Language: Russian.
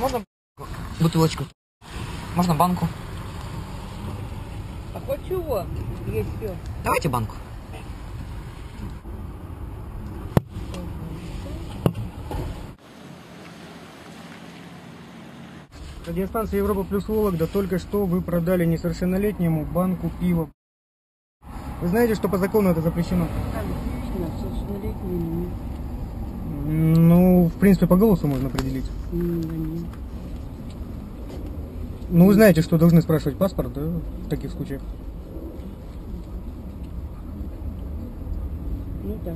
Можно бутылочку? Можно банку? А хоть чего? Есть все. Давайте банку. Радиостанция Европа плюс Вологда только что вы продали несовершеннолетнему банку пива. Вы знаете, что по закону это запрещено? Ну, в принципе, по голосу можно определить. Да нет. Ну, вы знаете, что должны спрашивать паспорт, да, в таких случаях? Ну да.